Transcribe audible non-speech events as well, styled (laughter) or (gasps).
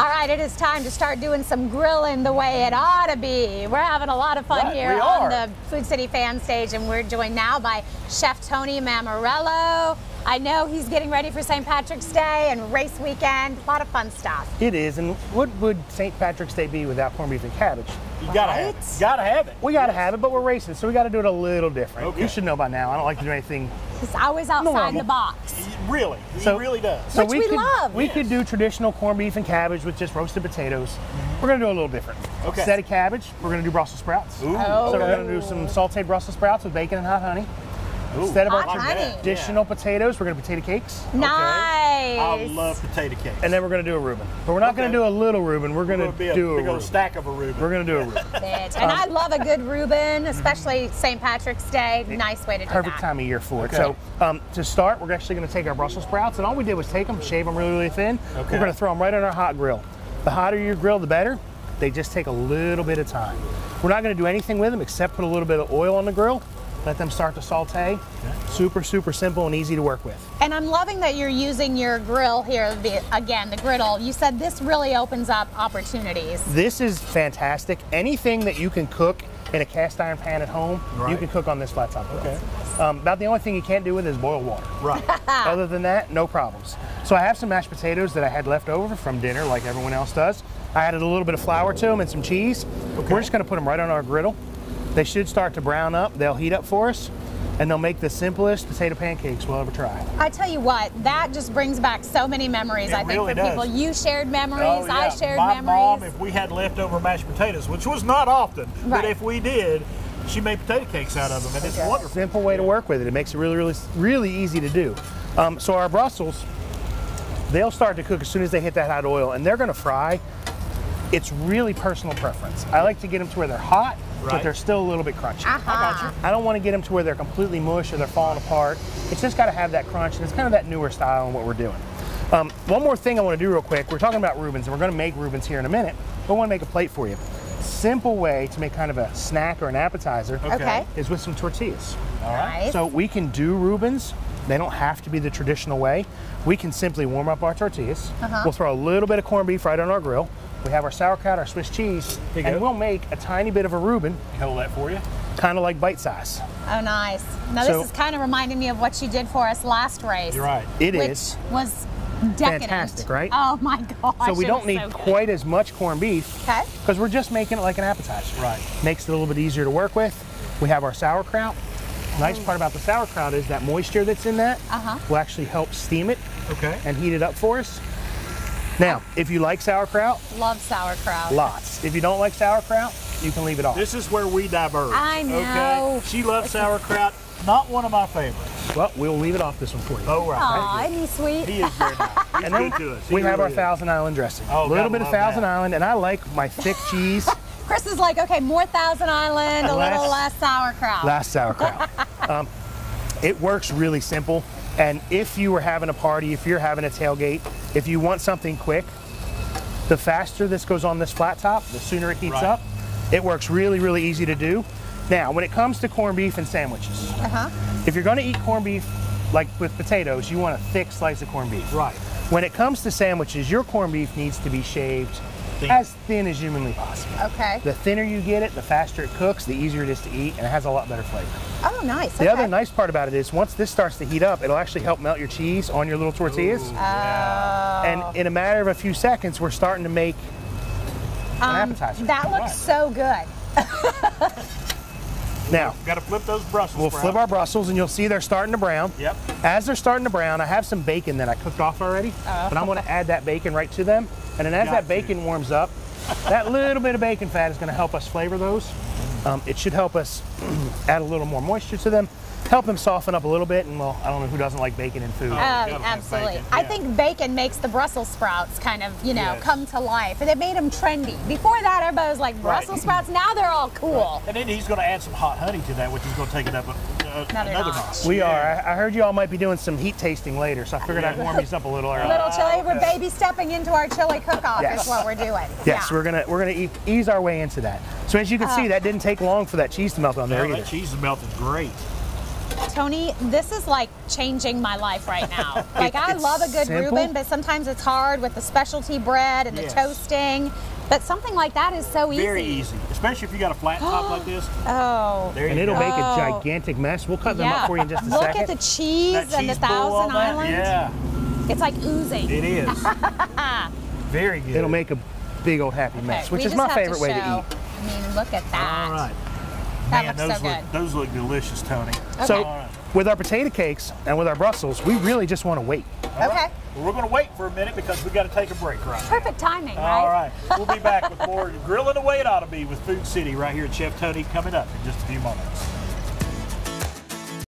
All right, it is time to start doing some grilling the way it ought to be. We're having a lot of fun Right, here on the Food City fan stage, and we're joined now by Chef Tony Mammarella. I know he's getting ready for St. Patrick's Day and race weekend. A lot of fun stuff. It is, and what would St. Patrick's Day be without corned beef and cabbage? You gotta have it. Gotta have it. We gotta have it, but we're racing, so we gotta do it a little different. Okay. You should know by now. I don't like to do anything. He's always outside Normal. the box. Really, he So- really does. So Which we could, love. We could do traditional corned beef and cabbage with just roasted potatoes. We're gonna do a little different. Okay. Instead of cabbage, we're gonna do Brussels sprouts. Ooh, Oh. So we're gonna do some sauteed Brussels sprouts with bacon and hot honey. Ooh, Instead of Hot our honey. traditional potatoes, we're gonna potato cakes. Nice. I love potato cakes. And then we're gonna do a Reuben. But we're not Okay. gonna do a little Reuben. We're gonna It'll be a do a big old Reuben. stack of a Reuben. We're gonna do a Reuben. (laughs) Bitch. And I love a good Reuben, especially St. Patrick's Day. Nice way to do perfect that. time of year for it. So um, to start, we're actually going to take our Brussels sprouts, and all we did was take them, shave them really, really thin. Okay. We're going to throw them right on our hot grill. The hotter your grill, the better. They just take a little bit of time. We're not going to do anything with them except put a little bit of oil on the grill. Let them start to saute. Super, super simple and easy to work with. And I'm loving that you're using your grill here, the, again, the griddle. You said this really opens up opportunities. This is fantastic. Anything that you can cook in a cast iron pan at home, you can cook on this flat top grill. Okay. Um, about the only thing you can't do with it is boil water. Right. (laughs) Other than that, no problems. So I have some mashed potatoes that I had left over from dinner, like everyone else does. I added a little bit of flour to them and some cheese. Okay. We're just going to put them right on our griddle. They should start to brown up. They'll heat up for us, and they'll make the simplest potato pancakes we'll ever try. I tell you what, that just brings back so many memories. It I think really for people, you shared memories, Oh, I yeah. shared My memories. mom, if we had leftover mashed potatoes, which was not often, Right. but if we did, she made potato cakes out of them, and it's wonderful. Simple way to work with it. It makes it really, really, really easy to do. Um, so our Brussels, they'll start to cook as soon as they hit that hot oil, and they're going to fry. It's really personal preference. I like to get them to where they're hot, but they're still a little bit crunchy. uh-huh. I don't want to get them to where they're completely mush or they're falling apart. It's just got to have that crunch, and it's kind of that newer style in what we're doing. Um, one more thing I want to do real quick. We're talking about Reubens, and we're going to make Reubens here in a minute. But I want to make a plate for you. Simple way to make kind of a snack or an appetizer Okay. is with some tortillas. All right. Nice. So we can do Reubens. They don't have to be the traditional way. We can simply warm up our tortillas. Uh-huh. We'll throw a little bit of corned beef right on our grill. We have our sauerkraut, our Swiss cheese, There and go. we'll make a tiny bit of a Reuben, Hold that for you. kind of like bite size. Oh, nice. Now, So- this is kind of reminding me of what you did for us last race. You're right. It which is. was decadent. Fantastic, right? Oh, my gosh. So we don't need so quite as much corned beef Okay. because we're just making it like an appetizer. Right. Makes it a little bit easier to work with. We have our sauerkraut. Nice part about the sauerkraut is that moisture that's in that Uh-huh. will actually help steam it Okay. and heat it up for us. Now, if you like sauerkraut, Love sauerkraut. lots. If you don't like sauerkraut, you can leave it off. This is where we diverge. I know. Okay. She loves sauerkraut. Not one of my favorites. well, we'll leave it off this one for you. Oh, right. Aw, isn't he sweet? He is very nice. (laughs) He's and then good to us. He we have our is. Thousand Island dressing. Oh, a little gotta bit of Thousand that. Island, and I like my thick (laughs) cheese. Chris is like, okay, more Thousand Island, a Less- little less sauerkraut. last sauerkraut. (laughs) um, it works really simple. And if you were having a party, if you're having a tailgate, if you want something quick, the faster this goes on this flat top, the sooner it heats Right. up. It works really, really easy to do. Now, when it comes to corned beef and sandwiches, uh-huh. if you're going to eat corned beef like with potatoes, you want a thick slice of corned beef. Right. When it comes to sandwiches, your corned beef needs to be shaved Thin. as thin as humanly possible. Okay. The thinner you get it, the faster it cooks, the easier it is to eat, and it has a lot better flavor. Oh, nice. The okay. other nice part about it is once this starts to heat up, it'll actually help melt your cheese on your little tortillas. Oh. And in a matter of a few seconds, we're starting to make an Um, appetizer. That looks Right. so good. (laughs) now, Got to flip those Brussels we'll sprouts. flip our Brussels and you'll see they're starting to brown. Yep. As they're starting to brown, I have some bacon that I cooked off already, but I'm gonna add that bacon right to them. And then as Got that to. bacon warms up, that little bit of bacon fat is gonna help us flavor those. Um, it should help us (clears throat) add a little more moisture to them, help them soften up a little bit, and well, I don't know who doesn't like bacon in food. Oh, gotta absolutely. bacon, I think bacon makes the Brussels sprouts kind of, you know, Yes. come to life. And it made them trendy. Before that, everybody was like, Right. Brussels sprouts, now they're all cool. And then he's going to add some hot honey to that, which is going to take it up a, uh, Another another notch. notch. We Yeah. are. I I heard you all might be doing some heat tasting later, so I figured I'd warm these up a little early. Little chili, we're baby stepping into our chili cook-off Yes. is what we're doing. Yes, yeah. we're gonna we're gonna ease our way into that. So as you can see, that didn't take long for that cheese to melt on there Well, either. that cheese is melted great. Tony, this is like changing my life right now. (laughs) like I love a good simple. Reuben, but sometimes it's hard with the specialty bread and the toasting. But something like that is so easy. Very easy, especially if you got a flat top like this. (gasps) Oh. There And it'll go. make a Oh. gigantic mess. We'll cut them up for you in just a Look second. at the cheese That and the cheese pull on Thousand that, Island. Yeah, It's like oozing. it is. (laughs) Very good. It'll make a big old happy mess, which is my favorite to way to eat. I mean, look at that. All right. That Man, those so look good. those look delicious, Tony. So, All right. with our potato cakes and with our Brussels, we really just want to wait. All right. Okay. Well, we're going to wait for a minute because we've got to take a break right now. Perfect timing, right? All right. (laughs) We'll be back with more grilling the way it ought to be with Food City right here at Chef Tony coming up in just a few moments.